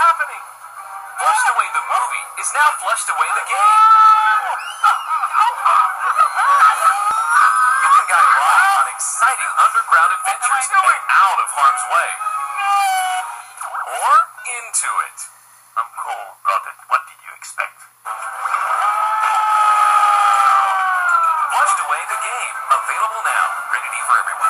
happening? Flushed Away the movie is now Flushed Away the game. You can guide Ryan on exciting underground adventures and out of harm's way. Or into it. I'm cold-blooded. What did you expect? Flushed Away the game. Available now. Rated E for everyone.